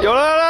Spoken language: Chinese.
有了